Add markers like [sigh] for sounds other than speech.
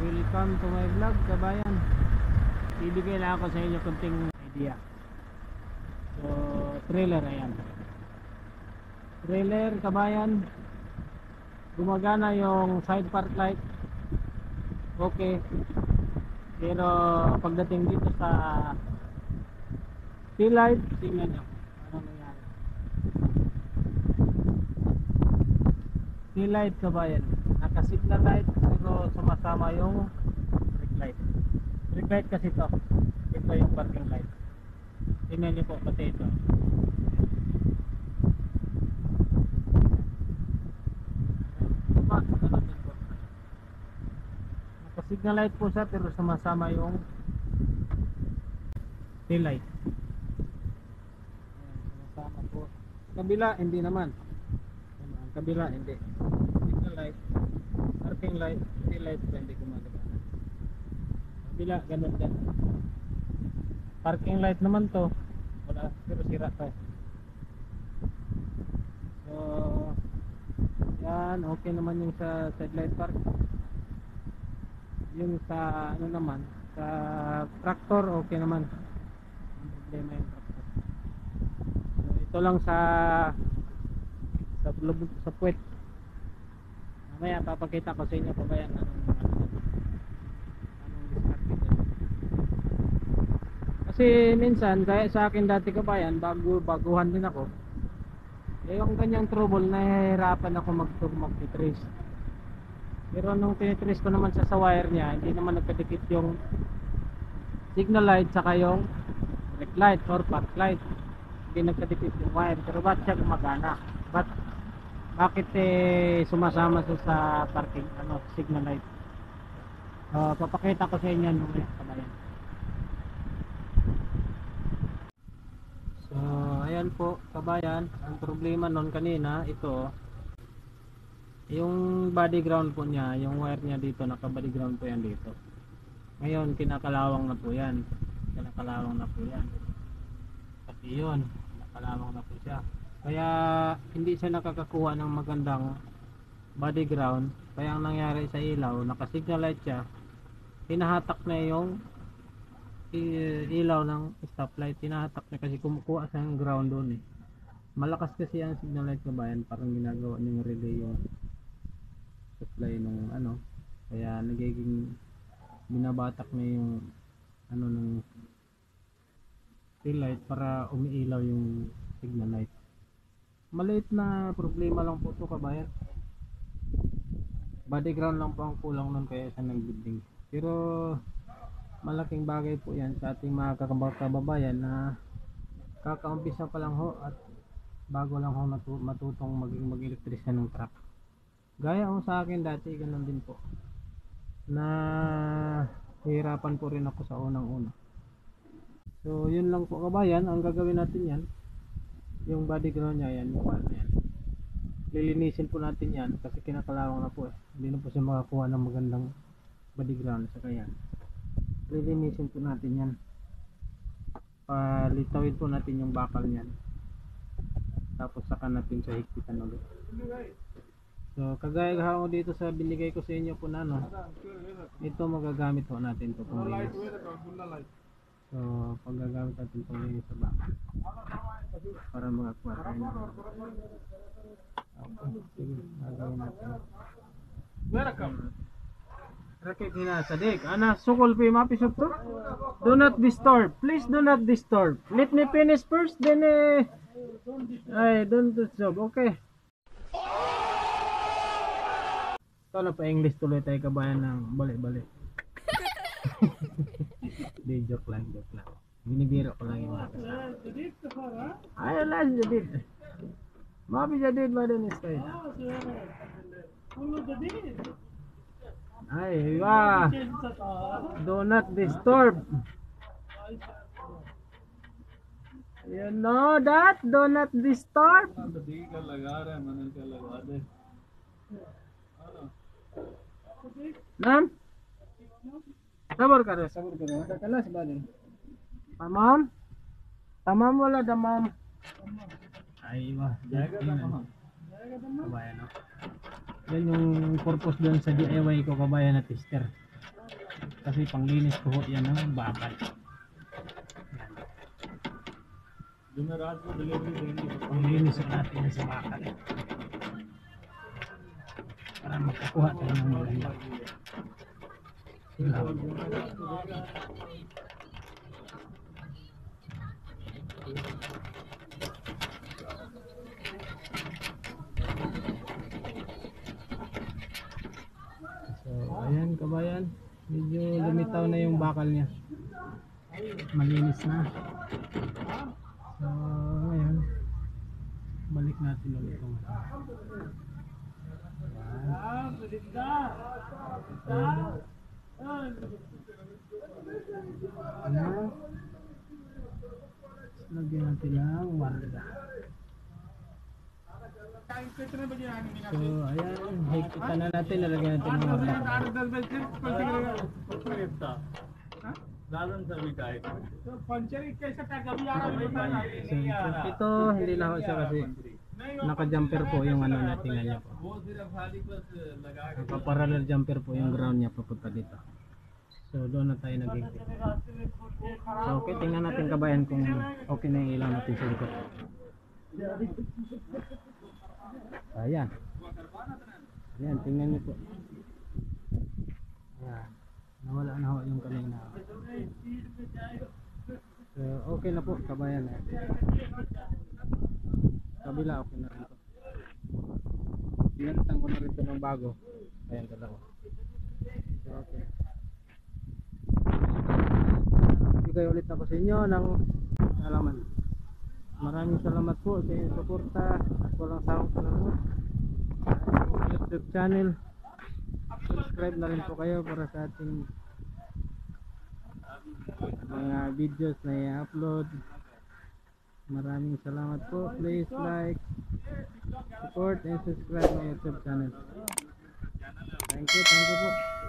Welcome to my vlog, kabayan. Ibigay lang ako sa inyo kunting idea. So, trailer ayan. Trailer, kabayan. Gumagana yung side park light. Okay. Pero pagdating dito sa tail light, tingnan nyo. Ano nangyari? Tail light, kabayan. Naka-signal light pero sumasama yung brake light. Brake light kasi to. Ito yung parking light. Tingnan niyo po pati ito. Po. Naka-signal light po siya pero sumasama yung tail light. Sumasama po. Kabila, hindi naman. Ang kabila, hindi. Signal light, parking light, tail light pa hindi gumagana. Kabila, ganun din. Parking light naman to. Wala, pero sira to. So, yan, okay naman yung sa side light park. Yung sa, ano naman, sa tractor, okay naman. Ang problema yung tractor. So, ito lang sa sa sa puwet. Mamaya papakita ko sa inyo pa ba yan. Kasi minsan kaya sa akin dati kabayan bago baguhan din ako. Eh yung ganyang trouble nahihirapan ako mag mag-trace. Pero nung tinitrace ko naman sa wire niya, hindi naman nagkadikit yung signal light saka yung brake light or park light. Hindi nagkadikit yung wire. Pero ba't siya gumagana? Ba't bakit eh sumasama siya sa parking ano signal light? Uh, papakita ko sa inyo nung kabayan. So, ayan po, kabayan. Ang problema noon kanina, ito, yung body ground po niya, yung wire niya dito, naka-body ground po yan dito. Ngayon, kinakalawang na po yan. Kinakalawang na po yan. Pati yun, nakalawang na po siya. Kaya, hindi siya nakakakuha ng magandang body ground. Kaya ang nangyari sa ilaw, naka-signal light siya, hinahatak na yung ilaw ng stoplight. Tinahatak niya kasi kumukuha sa ground doon eh. Malakas kasi ang signal light ng bayan. Parang ginagawa niyong relay yung supply nung ano. Kaya nagiging binabatak niya yung ano ng tail light para umiilaw yung signal light maliit na problema lang po to kabayan. Body ground lang po ang kulang nun kaya siya nagbibing pero malaking bagay po yan sa ating mga kababayan na kakaumpisa pa lang ho at bago lang ho matu- matutong maging mag-electrician ng truck. Gaya ho sa akin dati ganun din po. Na hirapan po rin ako sa unang una so yun lang po kabayan. Ang gagawin natin yan yung body ground niya yan yung ano yan. Lilinisin po natin yan kasi kinakalawang na po eh. Hindi na po siya makakuha ng magandang body ground sa kaya lilinisin po natin yan. Palitawin po natin yung bakal niyan. Tapos saka natin siya higpitan ulit. So kagaya ho dito sa binigay ko sa inyo po na ano ito magagamit po natin to pang linis so paggagamit natin pang linis sa bakal para makakuha tayo ng okay sige gagawin natin Rakit hina sadik. Ana sukol pi mapisot to. Do not disturb. Please do not disturb. Let me finish first then eh. Ay, don't disturb. Okay. Ito na pa English tuloy tayo kabayan ng balik-balik. [laughs] Di joke lang, joke lang. Binibiro ko lang yung mga kasama. Ay, alas jadid. Mapi jadid ba din iskay? Ay, iba. Do not disturb. You know that? Do not disturb. Nam? Sabar ka rin, sabar ka rin. Kakalas ba din? Tamam? Tamam wala damam? Ay, iba. Kabayan, no? Yan yung purpose doon sa DIY ko kabayan na tester. Kasi panglinis ko ho yan ng bakal. Panglinis ho natin yan sa bakal. Para makakuha tayo ng maganda. Sila. So, ayan kabayan. Medyo lumitaw na yung bakal niya. Malinis na. So, ngayon, balik natin ulit itong ano? Lagyan natin ng warga. So, ayan, higpitan na natin, nalagyan natin ng warga. So, ito, hindi lang siya kasi naka-jumper po yung ano niya, tingnan niyo po. Naka-parallel jumper po yung ground niya papunta dito. So, doon na tayo nag-higpit. So, okay, tingnan natin kabayan kung okay na yung ilaw natin sa likod. Ayan. Ayan, tingnan niyo po. Ayan. Nawala na ho yung kanina. So, okay na po, kabayan. Kabila, okay na rin to. Pinalitan ko na rin to ng bago. Ayan, dalawa. So, okay. Bigay ulit ako sa inyo ng alaman. Maraming salamat po sa inyong suporta at walang sawang pananood sa YouTube channel. Subscribe na rin po kayo para sa ating mga videos na i-upload. Maraming salamat po. Please like, support, and subscribe my YouTube channel. Thank you, thank you po.